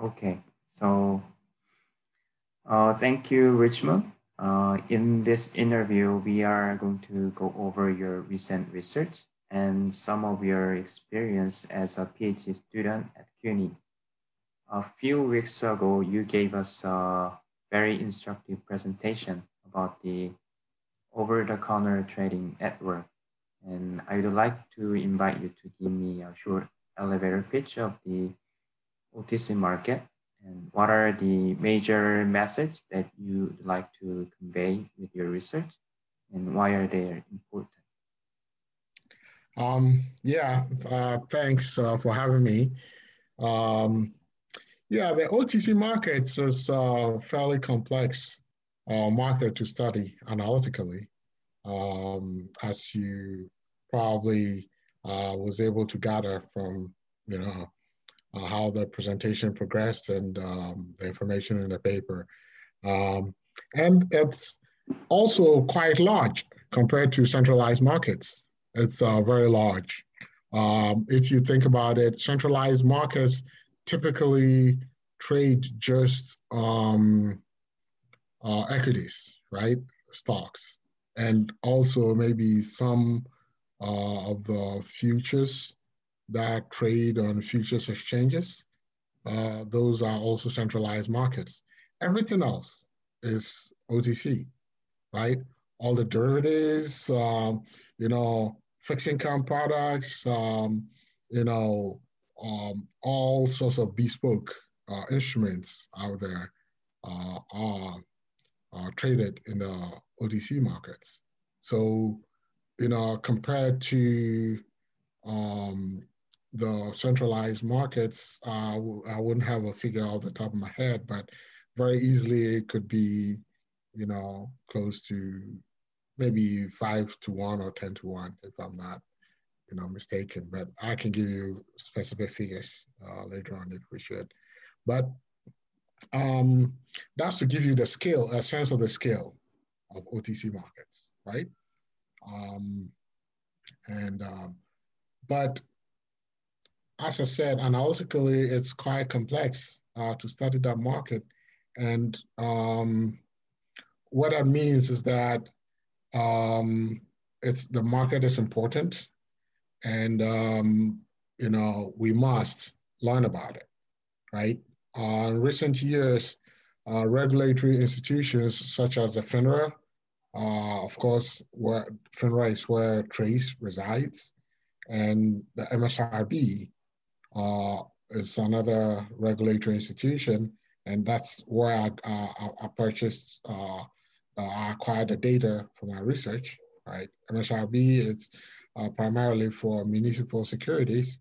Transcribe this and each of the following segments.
Okay, so uh, thank you, Richmond. Uh, in this interview, we are going to go over your recent research and some of your experience as a PhD student at CUNY. A few weeks ago, you gave us a very instructive presentation about the over-the-counter trading network. And I would like to invite you to give me a short elevator pitch of the OTC market and what are the major messages that you would like to convey with your research and why are they important? Um, yeah, uh, thanks uh, for having me. Um, yeah, the OTC markets is a fairly complex uh, market to study analytically, um, as you probably uh, was able to gather from you know uh, how the presentation progressed and um, the information in the paper. Um, and it's also quite large compared to centralized markets. It's uh, very large. Um, if you think about it, centralized markets typically trade just um, uh, equities, right? Stocks, and also maybe some uh, of the futures that trade on futures exchanges. Uh, those are also centralized markets. Everything else is OTC, right? All the derivatives, um, you know, fixed income products, um, you know, um, all sorts of bespoke uh, instruments out there uh, are, are traded in the OTC markets. So, you know, compared to um, the centralized markets, uh, I wouldn't have a figure off the top of my head, but very easily it could be, you know, close to maybe five to one or 10 to one, if I'm not, you know, mistaken. But I can give you specific figures uh, later on if we should. But um, that's to give you the scale, a sense of the scale of OTC markets, right? Um, and um, but as I said, analytically, it's quite complex uh, to study that market. And um, what that means is that um, it's the market is important, and um, you know we must learn about it, right? Uh, in recent years, uh, regulatory institutions such as the FINRA, uh, of course, where FINRA is where Trace resides, and the MSRB uh, is another regulatory institution, and that's where I, I, I purchased, uh, uh, I acquired the data for my research, right? MSRB is uh, primarily for municipal securities.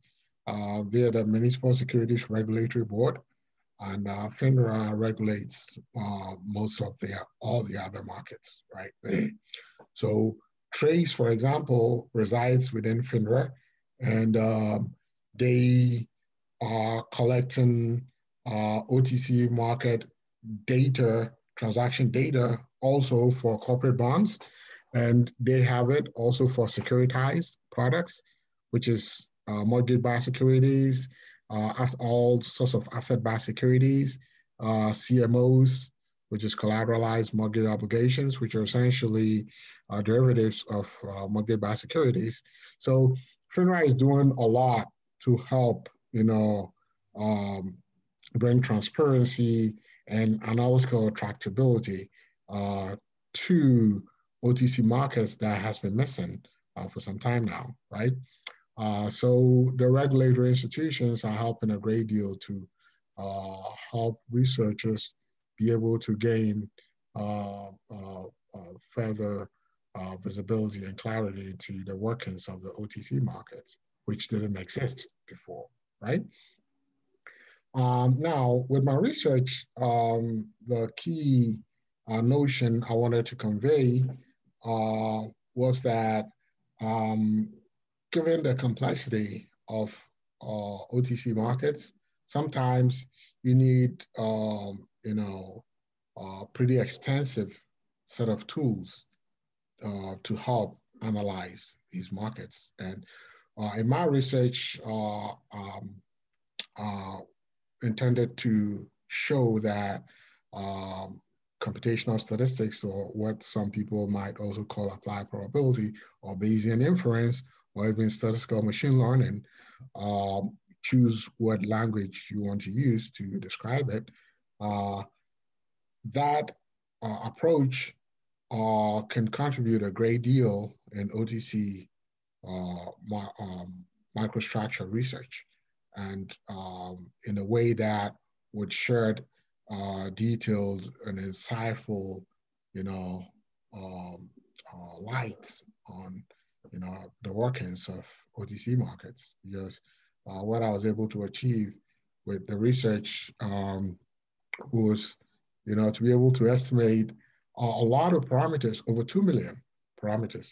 Uh, they're the Municipal Securities Regulatory Board, and uh, FINRA regulates uh, most of the all the other markets, right? so Trace, for example, resides within FINRA, and um, they are collecting uh, OTC market data, transaction data, also for corporate bonds. And they have it also for securitized products, which is uh, mortgage-backed securities, uh, as all sorts of asset-backed securities, uh, CMOs, which is collateralized mortgage obligations, which are essentially uh, derivatives of uh, mortgage-backed securities. So FINRA is doing a lot to help, you know, um, bring transparency and analytical tractability uh, to OTC markets that has been missing uh, for some time now, right? Uh, so the regulatory institutions are helping a great deal to uh, help researchers be able to gain uh, uh, further visibility and clarity to the workings of the OTC markets which didn't exist before, right? Um, now, with my research, um, the key uh, notion I wanted to convey uh, was that um, given the complexity of uh, OTC markets, sometimes you need, um, you know, a pretty extensive set of tools uh, to help analyze these markets. And uh, in my research, uh, um, uh, intended to show that um, computational statistics, or what some people might also call applied probability, or Bayesian inference, or even statistical machine learning, um, choose what language you want to use to describe it. Uh, that uh, approach uh, can contribute a great deal in OTC uh, um, microstructure research and um, in a way that would shed uh, detailed and insightful, you know, um, uh, on, you know, the workings of OTC markets. Because uh, what I was able to achieve with the research um, was, you know, to be able to estimate a lot of parameters, over 2 million parameters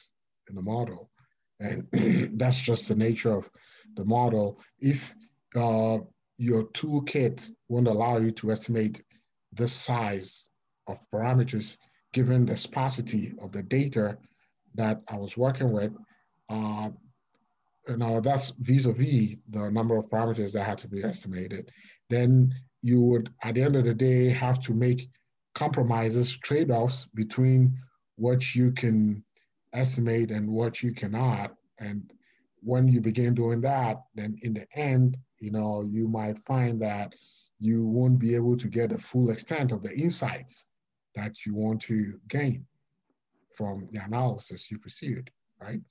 in the model. And that's just the nature of the model. If uh, your toolkit won't allow you to estimate the size of parameters given the sparsity of the data that I was working with. Uh, that's vis-a-vis the number of parameters that had to be estimated. Then you would, at the end of the day, have to make compromises, trade-offs between what you can estimate and what you cannot. And when you begin doing that, then in the end, you know, you might find that you won't be able to get a full extent of the insights that you want to gain from the analysis you pursued, right?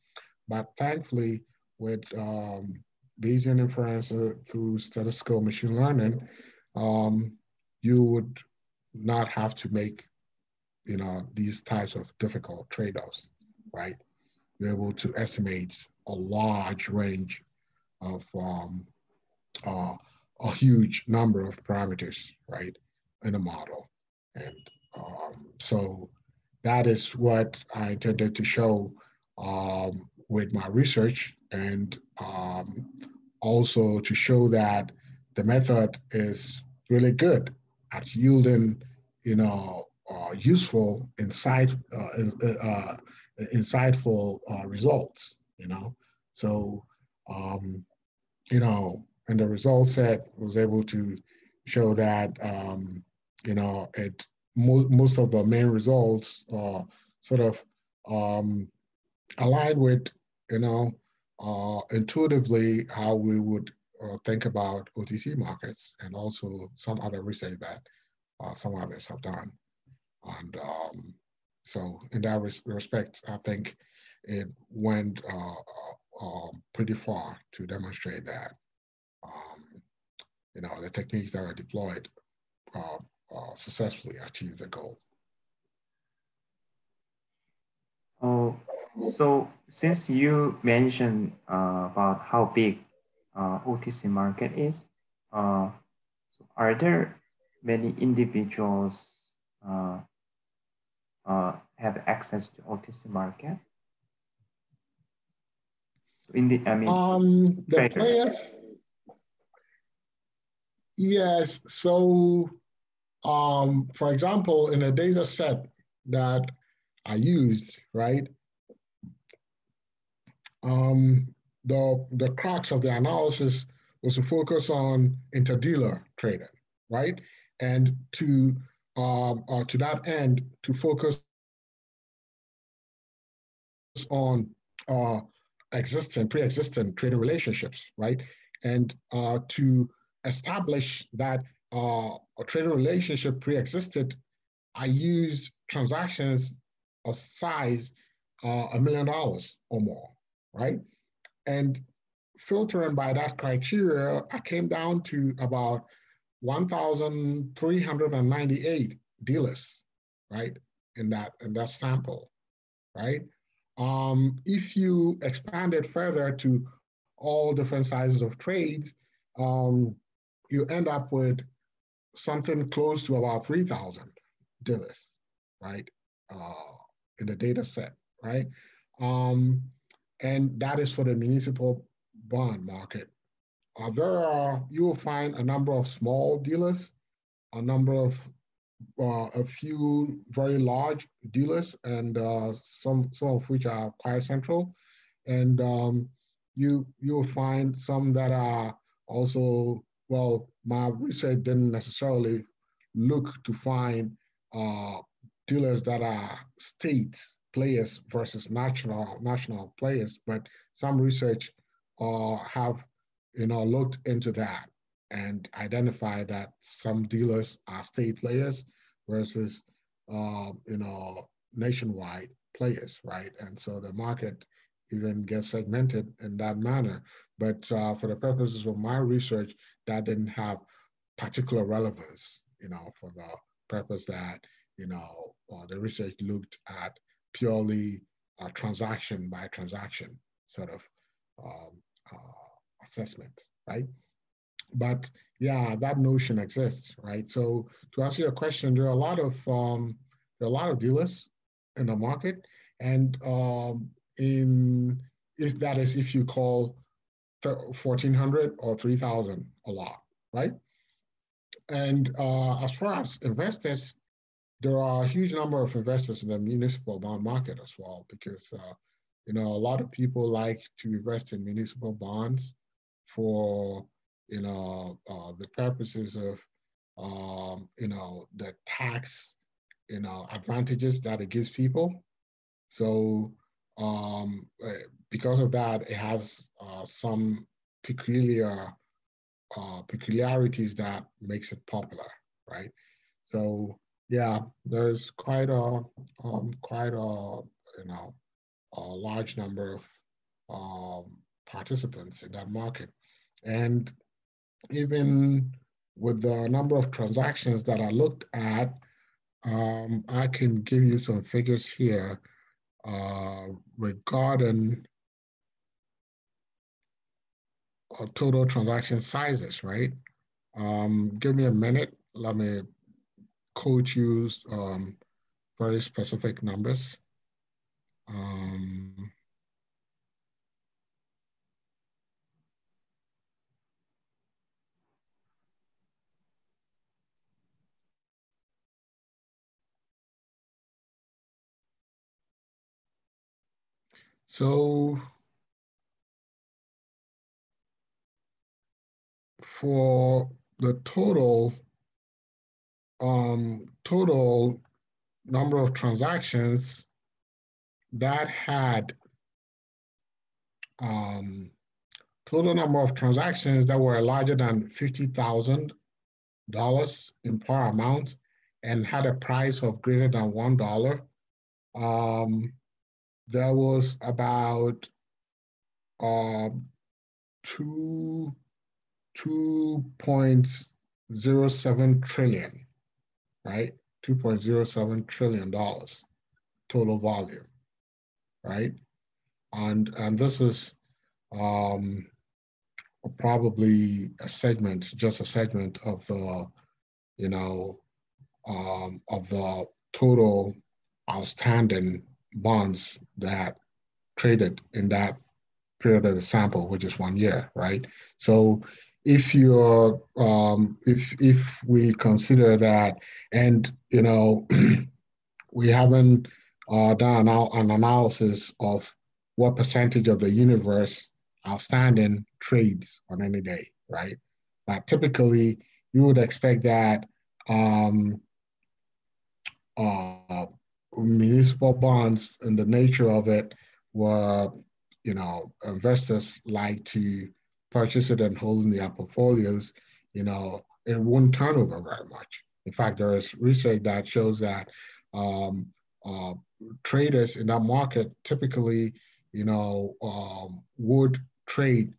But thankfully, with um, Bayesian inference through statistical machine learning, um, you would not have to make, you know, these types of difficult trade-offs, right? You're able to estimate a large range of um, uh, a huge number of parameters, right, in a model. And um, so that is what I intended to show um, with my research and um, also to show that the method is really good at yielding, you know, uh, useful, insight, uh, uh, insightful uh, results, you know. So, um, you know, and the result set was able to show that um, you know it most most of the main results uh, sort of um, aligned with you know uh, intuitively how we would uh, think about OTC markets and also some other research that uh, some others have done. And um, so in that res respect, I think it went uh, uh, um, pretty far to demonstrate that um, you know, the techniques that are deployed uh, uh, successfully achieve the goal. Oh, so since you mentioned uh, about how big OTC market is, are there many individuals uh, have access to OTC market? In the, I mean, um, the players, Yes. So, um, for example, in a data set that I used, right, um, the, the crux of the analysis was to focus on interdealer trading, right? And to, um, uh, to that end, to focus on uh, existing, pre-existing trading relationships, right? And uh, to establish that uh, a trading relationship pre-existed, I used transactions of size uh, a million dollars or more, right? And filtering by that criteria, I came down to about 1,398 dealers, right? In that in that sample, right? Um, if you expand it further to all different sizes of trades, um, you end up with something close to about 3,000 dealers, right, uh, in the data set, right? Um, and that is for the municipal bond market. Uh, there are, you will find a number of small dealers, a number of, uh, a few very large dealers, and uh, some, some of which are quite central. And um, you, you will find some that are also well, my research didn't necessarily look to find uh, dealers that are state players versus national national players, but some research uh, have you know looked into that and identified that some dealers are state players versus uh, you know nationwide players, right? And so the market even gets segmented in that manner. But uh, for the purposes of my research, that didn't have particular relevance, you know, for the purpose that, you know, uh, the research looked at purely transaction by transaction sort of um, uh, assessment, right? But yeah, that notion exists, right? So to answer your question, there are a lot of um, there are a lot of dealers in the market, and um, in if that is if you call 1400 or 3000 a lot, right? And uh, as far as investors, there are a huge number of investors in the municipal bond market as well, because uh, you know a lot of people like to invest in municipal bonds for you know uh, the purposes of um, you know the tax you know advantages that it gives people. So um, eh, because of that, it has uh, some peculiar uh, peculiarities that makes it popular, right? So yeah, there's quite a um, quite a you know a large number of um, participants in that market, and even with the number of transactions that I looked at, um, I can give you some figures here uh, regarding uh, total transaction sizes, right? Um, give me a minute. Let me quote you um, very specific numbers. Um, So for the total um, total number of transactions that had um, total number of transactions that were larger than $50,000 in par amount and had a price of greater than $1. Um, there was about uh, two, 2.07 trillion, right? 2.07 trillion dollars total volume, right? And, and this is um, probably a segment, just a segment of the, you know, um, of the total outstanding bonds that traded in that period of the sample, which is one year, right? So if you're um, if if we consider that, and you know, we haven't uh, done an, an analysis of what percentage of the universe outstanding trades on any day, right? But typically, you would expect that um, uh, municipal bonds and the nature of it were, you know, investors like to purchase it and hold in their portfolios, you know, it won't turn over very much. In fact, there is research that shows that um, uh, traders in that market typically, you know, um, would trade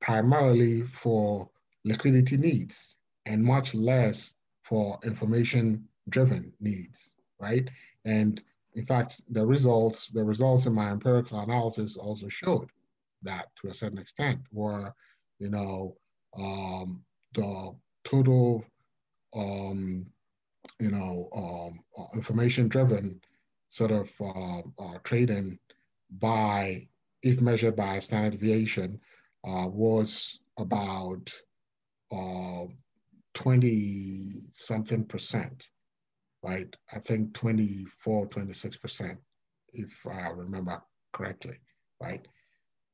primarily for liquidity needs and much less for information driven needs, right? And in fact, the results, the results in my empirical analysis also showed that to a certain extent, where you know um, the total, um, you know, um, uh, information-driven sort of uh, uh, trading by, if measured by standard deviation, uh, was about uh, 20 something percent right? I think 24, 26%, if I remember correctly, right?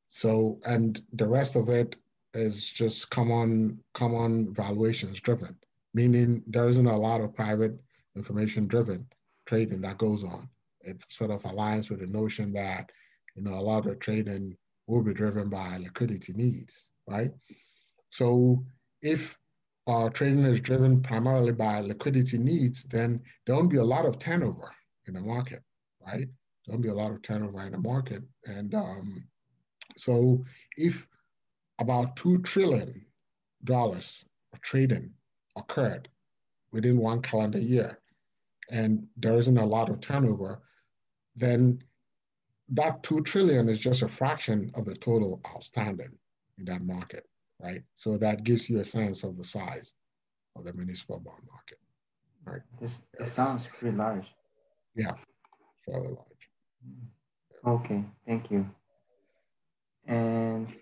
So, and the rest of it is just common common valuations driven, meaning there isn't a lot of private information driven trading that goes on. It sort of aligns with the notion that you know a lot of trading will be driven by liquidity needs, right? So if uh, trading is driven primarily by liquidity needs, then there won't be a lot of turnover in the market, right? There won't be a lot of turnover in the market. And um, so if about $2 trillion of trading occurred within one calendar year, and there isn't a lot of turnover, then that 2 trillion is just a fraction of the total outstanding in that market right? So that gives you a sense of the size of the municipal bond market, right? This, this sounds pretty large. Yeah, fairly large. Okay, thank you. And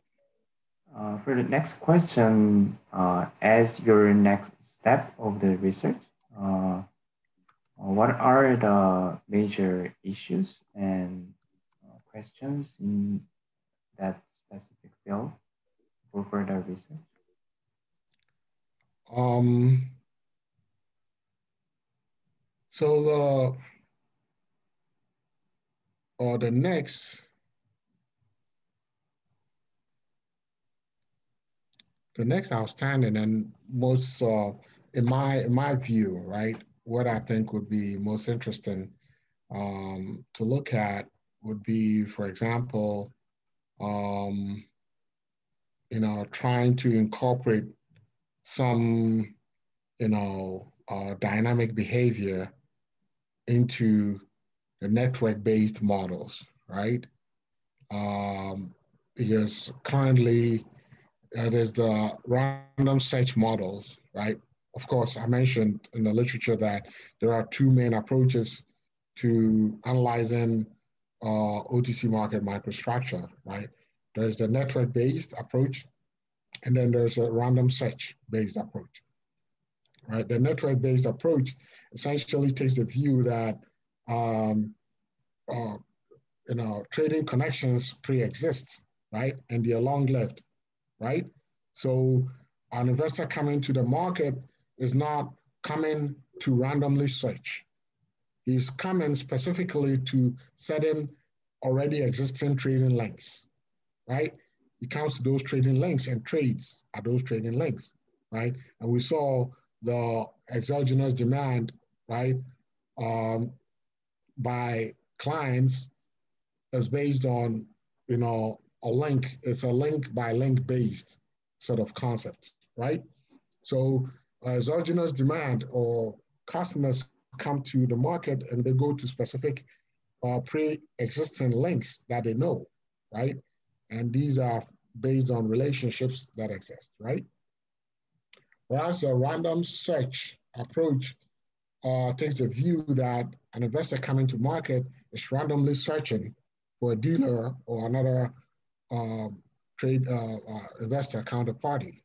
uh, for the next question, uh, as your next step of the research, uh, what are the major issues and uh, questions in that specific field? For further research? Um, so the or the next the next outstanding and most uh, in my in my view right what i think would be most interesting um, to look at would be for example um, you know, trying to incorporate some, you know, uh, dynamic behavior into the network-based models, right? Um, because currently uh, there's the random search models, right? Of course, I mentioned in the literature that there are two main approaches to analyzing uh, OTC market microstructure, right? There's the network-based approach, and then there's a random search-based approach. Right, the network-based approach essentially takes the view that um, uh, you know trading connections pre-exist, right, and they're long-lived, right. So an investor coming to the market is not coming to randomly search. He's coming specifically to certain already existing trading links, right? He counts those trading links and trades are those trading links, right? And we saw the exogenous demand, right, um, by clients is based on, you know, a link. It's a link by link based sort of concept, right? So uh, exogenous demand or customers come to the market and they go to specific uh, pre-existing links that they know, right? And these are based on relationships that exist, right? Whereas a random search approach uh, takes the view that an investor coming to market is randomly searching for a dealer or another uh, trade uh, uh, investor counterparty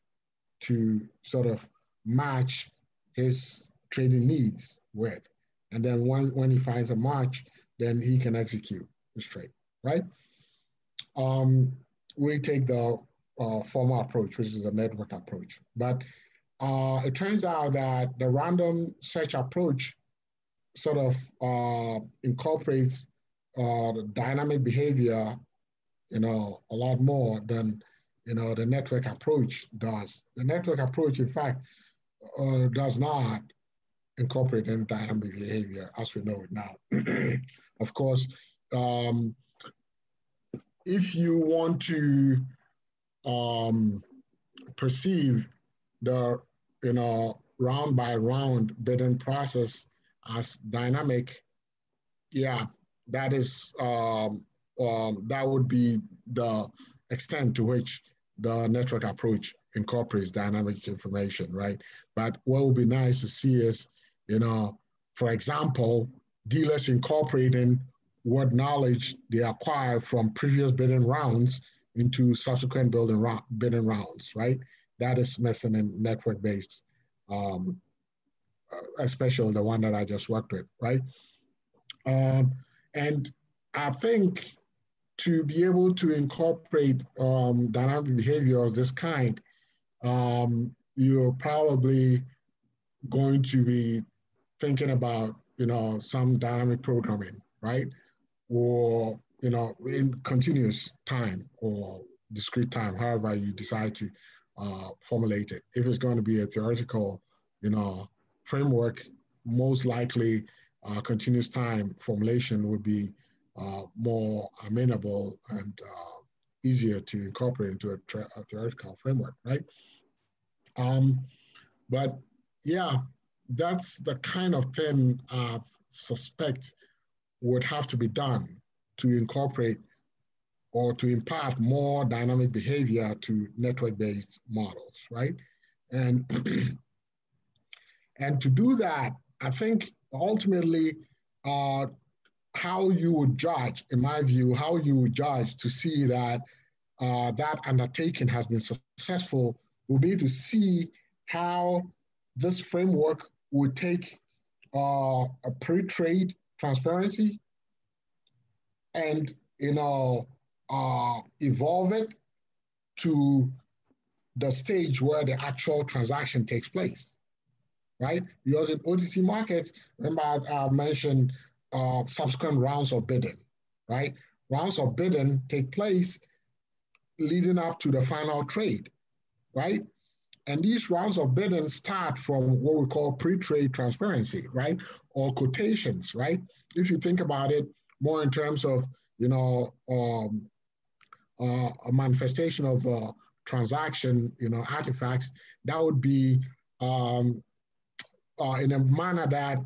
to sort of match his trading needs with. And then when, when he finds a match, then he can execute his trade, right? Um, we take the uh, former approach, which is the network approach. But uh, it turns out that the random search approach sort of uh, incorporates uh, dynamic behavior, you know, a lot more than, you know, the network approach does. The network approach, in fact, uh, does not incorporate any dynamic behavior as we know it now. of course, um, if you want to um, perceive the you know round by round bidding process as dynamic, yeah, that is um, um, that would be the extent to which the network approach incorporates dynamic information, right? But what would be nice to see is, you know, for example, dealers incorporating what knowledge they acquire from previous bidding rounds into subsequent building bidding rounds, right? That is missing in network-based, um, uh, especially the one that I just worked with, right? Um, and I think to be able to incorporate um, dynamic behavior of this kind, um, you're probably going to be thinking about, you know, some dynamic programming, right? Or, you know, in continuous time or discrete time, however you decide to uh, formulate it. If it's going to be a theoretical, you know, framework, most likely uh, continuous time formulation would be uh, more amenable and uh, easier to incorporate into a, a, theoretical framework, right? Um, but yeah, that's the kind of thing I suspect would have to be done to incorporate or to impart more dynamic behavior to network-based models, right? And, and to do that, I think ultimately uh, how you would judge, in my view, how you would judge to see that uh, that undertaking has been successful will be to see how this framework would take uh, a pre-trade transparency and you know uh, evolve it to the stage where the actual transaction takes place, right? Because in OTC markets, remember I, I mentioned uh, subsequent rounds of bidding, right? Rounds of bidding take place leading up to the final trade, right? And these rounds of bidding start from what we call pre-trade transparency, right? Or quotations, right? If you think about it more in terms of, you know, um, uh, a manifestation of uh, transaction, you know, artifacts, that would be um, uh, in a manner that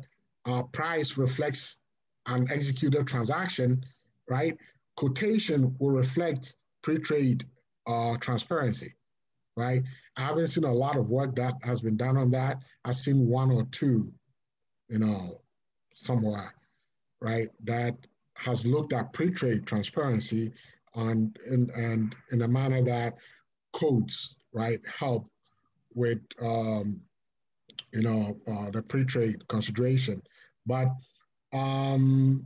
uh, price reflects an executed transaction, right? Quotation will reflect pre-trade uh, transparency, right? I haven't seen a lot of work that has been done on that. I've seen one or two, you know, somewhere, right, that has looked at pre-trade transparency and, and, and in a manner that codes, right, help with, um, you know, uh, the pre-trade consideration. But um,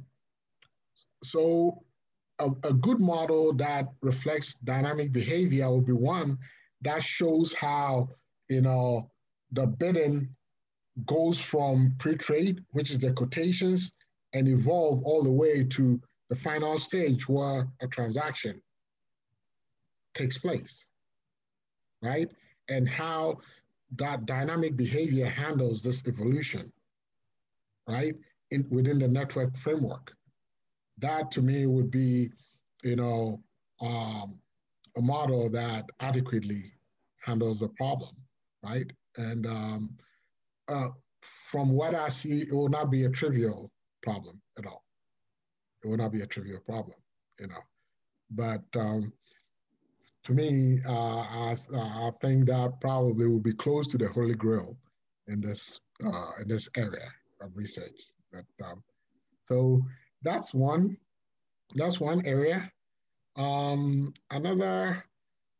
so a, a good model that reflects dynamic behavior would be one that shows how, you know, the bidding goes from pre-trade, which is the quotations, and evolve all the way to the final stage where a transaction takes place, right? And how that dynamic behavior handles this evolution, right? In, within the network framework. That to me would be, you know, um, a model that adequately handles the problem, right? And um, uh, from what I see, it will not be a trivial problem at all it will not be a trivial problem, you know. But um, to me, uh, I, I think that probably will be close to the holy grail in this uh, in this area of research. But, um, so that's one that's one area. Um, another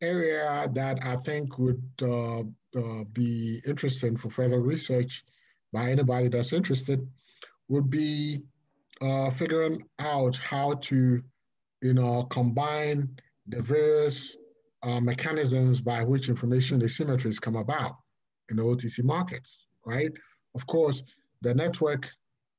area that I think would uh, uh, be interesting for further research by anybody that's interested would be uh, figuring out how to, you know, combine the various uh, mechanisms by which information asymmetries come about in the OTC markets, right? Of course, the network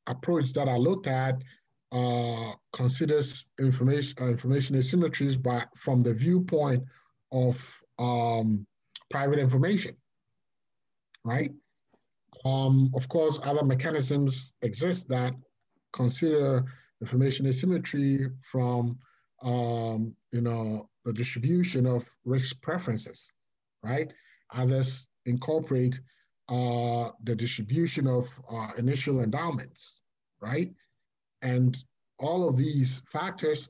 approach that I looked at uh, considers information uh, information asymmetries by from the viewpoint of um, private information, right? Um, of course, other mechanisms exist that consider information asymmetry from um, you know the distribution of risk preferences, right? Others incorporate uh, the distribution of uh, initial endowments, right? And all of these factors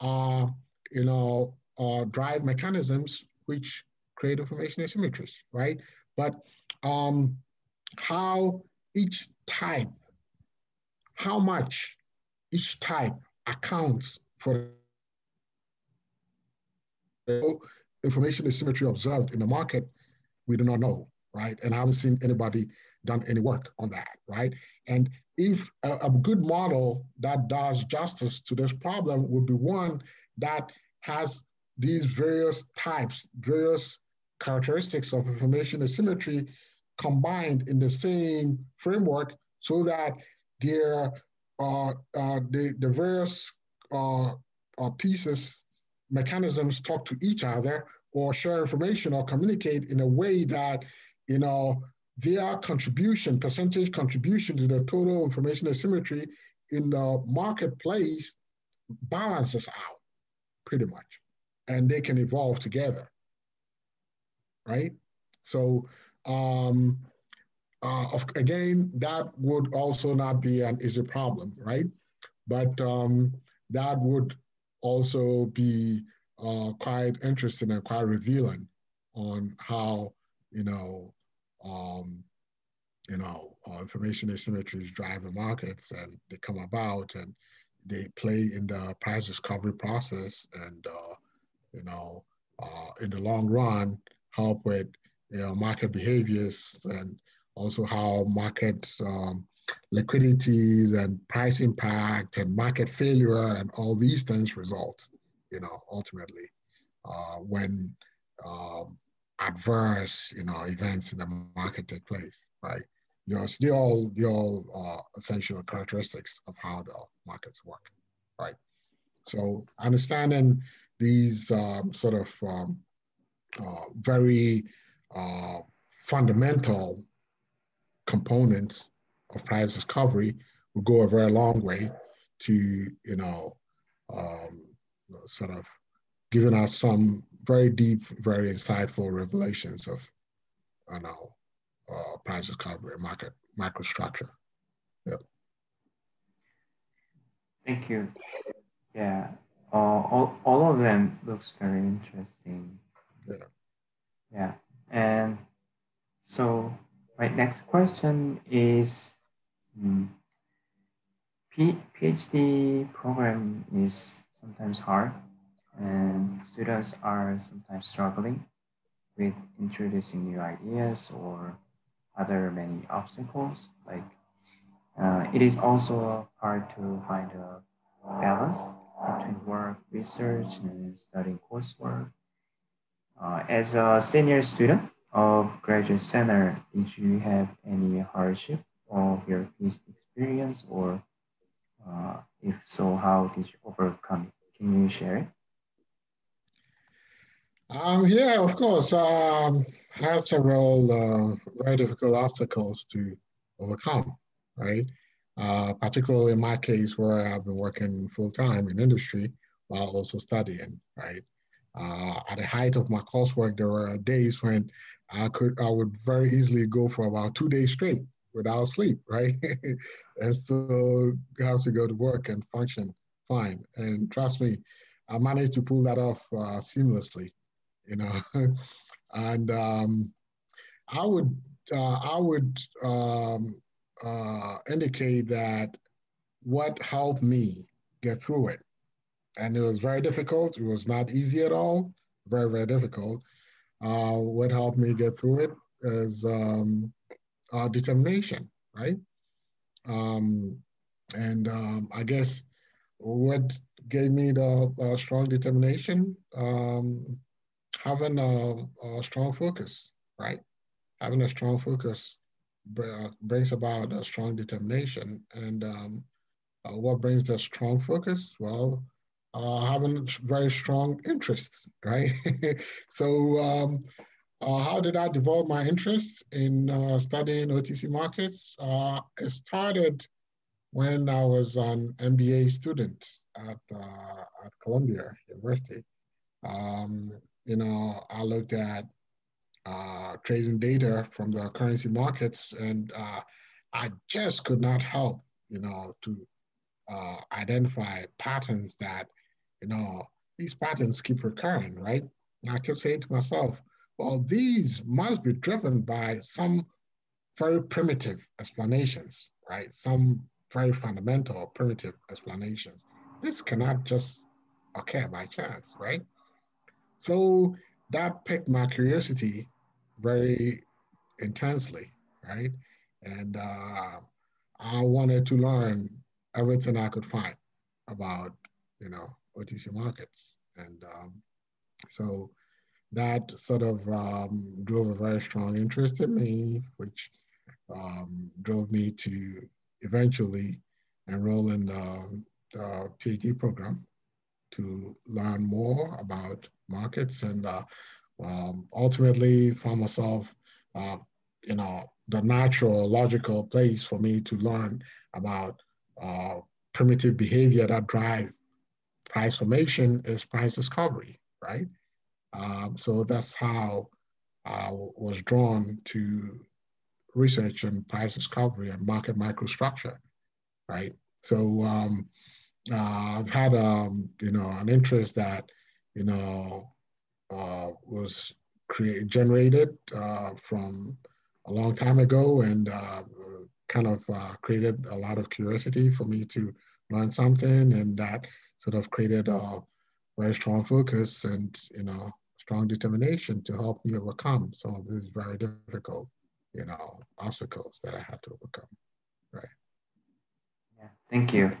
are, you know, uh, drive mechanisms which create information asymmetries, right? But um, how each type how much each type accounts for the information asymmetry observed in the market, we do not know, right? And I haven't seen anybody done any work on that, right? And if a, a good model that does justice to this problem would be one that has these various types, various characteristics of information asymmetry combined in the same framework so that their uh, uh, the, the various uh, uh, pieces, mechanisms talk to each other or share information or communicate in a way that, you know, their contribution, percentage contribution to the total information asymmetry in the marketplace balances out pretty much. And they can evolve together, right? So um, uh, of, again, that would also not be an easy problem, right? But um, that would also be uh, quite interesting and quite revealing on how, you know, um, you know, uh, information asymmetries drive the markets and they come about and they play in the price discovery process and, uh, you know, uh, in the long run, help with, you know, market behaviors and also how market um, liquidities and price impact and market failure and all these things result, you know, ultimately uh, when um, adverse, you know, events in the market take place, right? You know, they're all, all uh, essential characteristics of how the markets work, right? So understanding these um, sort of um, uh, very uh, fundamental components of price discovery will go a very long way to, you know, um, sort of giving us some very deep, very insightful revelations of, you know, uh, price discovery, market microstructure. Yep. Thank you. Yeah, uh, all, all of them looks very interesting. Yeah. Yeah, and so my next question is, hmm, PhD program is sometimes hard and students are sometimes struggling with introducing new ideas or other many obstacles. Like uh, it is also hard to find a balance between work, research, and studying coursework. Uh, as a senior student of Graduate Center, did you have any hardship of your PhD experience, or uh, if so, how did you overcome it? Can you share it? Um, yeah, of course. Um, had several uh, very difficult obstacles to overcome, right? Uh, particularly in my case, where I've been working full time in industry while also studying, right? Uh, at the height of my coursework, there were days when I could I would very easily go for about two days straight without sleep, right? and still have to go to work and function fine. And trust me, I managed to pull that off uh, seamlessly you know. and um, I would uh, I would um, uh, indicate that what helped me get through it, and it was very difficult. It was not easy at all. Very very difficult. Uh, what helped me get through it is um, uh, determination, right? Um, and um, I guess what gave me the uh, strong determination um, having a, a strong focus, right? Having a strong focus uh, brings about a strong determination. And um, uh, what brings the strong focus? Well, uh, having very strong interests, right? so, um, uh, how did I develop my interest in uh, studying OTC markets? Uh, it started when I was an MBA student at, at Columbia University. Um, you know, I looked at uh, trading data from the currency markets, and uh, I just could not help, you know, to uh, identify patterns that, you know, these patterns keep recurring, right? And I kept saying to myself, well, these must be driven by some very primitive explanations, right? Some very fundamental primitive explanations. This cannot just occur by chance, right? So that piqued my curiosity very intensely, right? And uh, I wanted to learn everything I could find about, you know, OTC markets. And um, so that sort of um, drove a very strong interest in me, which um, drove me to eventually enroll in the, the, PhD program to learn more about markets and uh, um, ultimately found myself, uh, you know, the natural, logical place for me to learn about uh, primitive behavior that drive price formation is price discovery, right? Um, so that's how I was drawn to research on price discovery and market microstructure, right? So um, uh, I've had, um, you know, an interest that, you know, uh, was created, generated uh, from a long time ago and uh, kind of uh, created a lot of curiosity for me to learn something and that sort of created a very strong focus and, you know, strong determination to help me overcome some of these very difficult, you know, obstacles that I had to overcome. Right. Yeah. Thank you.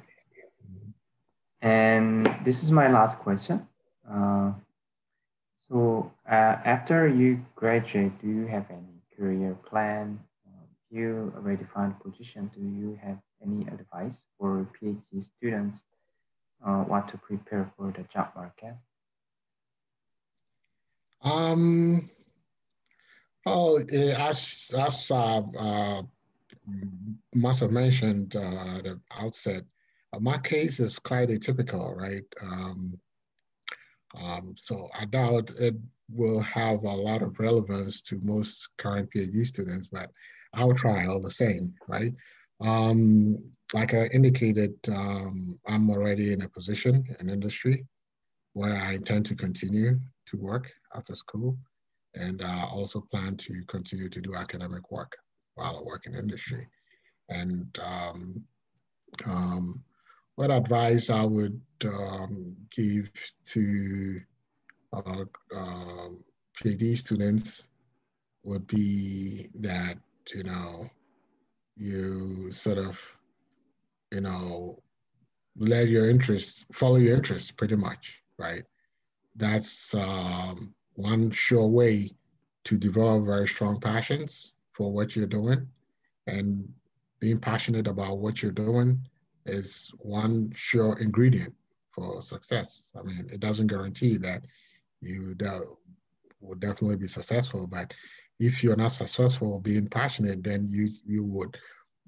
And this is my last question. Uh, so uh, after you graduate, do you have any career plan? Uh, you already found a position. Do you have any advice for PhD students uh, want to prepare for the job market? Um, oh, as, as uh, uh, must have mentioned uh, at the outset, my case is quite atypical, right? Um, um, so I doubt it will have a lot of relevance to most current PhD students, but I'll try all the same, right? Um, like I indicated, um, I'm already in a position in industry where I intend to continue to work after school and uh, also plan to continue to do academic work while I work in industry. And um, um, what advice I would um, give to uh, um, PhD students would be that, you know, you sort of, you know, let your interest, follow your interests pretty much, right? That's um, one sure way to develop very strong passions for what you're doing. And being passionate about what you're doing is one sure ingredient for success. I mean, it doesn't guarantee that you will definitely be successful, but if you're not successful being passionate, then you you would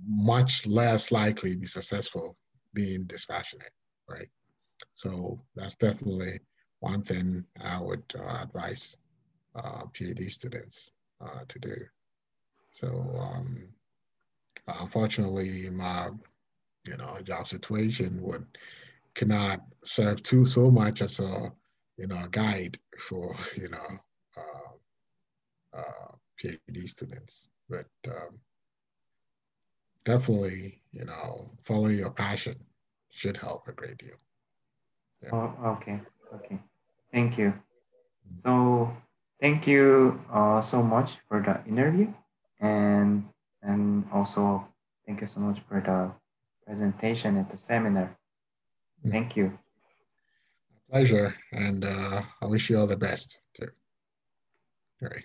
much less likely be successful being dispassionate, right? So that's definitely one thing I would uh, advise uh, PhD students uh, to do. So um, unfortunately, my you know a job situation would cannot serve too so much as a you know guide for you know uh, uh, PhD students, but um, definitely you know following your passion should help a great deal. Yeah. Oh, okay. Okay, thank you. So thank you uh, so much for the interview and and also thank you so much for the presentation at the seminar. Mm. Thank you. Pleasure, and uh, I wish you all the best too. All right.